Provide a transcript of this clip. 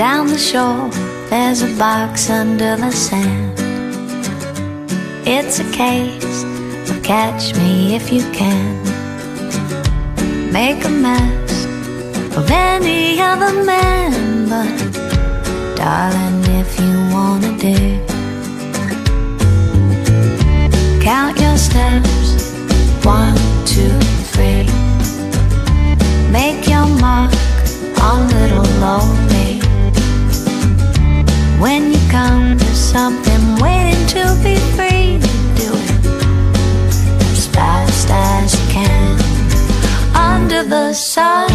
down the shore, there's a box under the sand. It's a case of catch me if you can. Make a mess of any other man, but darling, something waiting to be free. Do it as fast as you can under the sun.